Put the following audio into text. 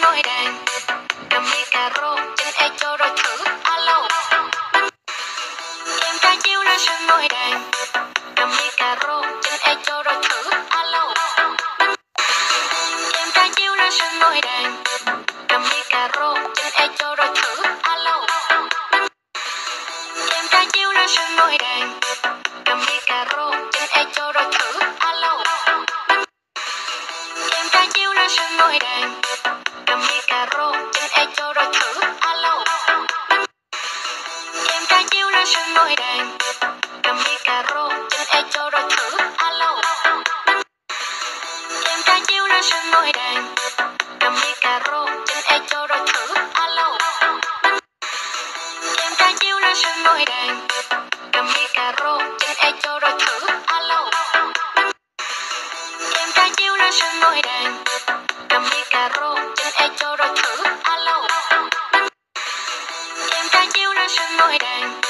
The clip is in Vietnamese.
sân nồi đèn cầm ly cà rô trên e cho rồi thử. Alo. Em ra chiếu lên sân nồi đàn. Cầm ly cà rô trên e cho rồi thử. Alo. Em ra chiếu lên sân nồi đàn. Cầm ly cà rô trên e cho rồi thử. Alo. Em ra chiếu lên sân nồi đàn. Cầm ly cà rô trên e cho rồi thử. Alo. Em ra chiếu lên sân nồi đàn. Trai chiếu đèn. Cầm cà rô, trên e cho rồi thử. Alo. Em trai chiếu ra sân nồi đèn. Cầm ly cà rô, trên e cho rồi thử. Alo. Em trai chiếu ra sân nồi đèn. Cầm ly cà rô, trên e cho rồi thử. Alo. Em trai chiếu ra sân nồi đèn. Cầm cà rô, trên e cho rồi thử. Alo. Em chiếu ra đèn.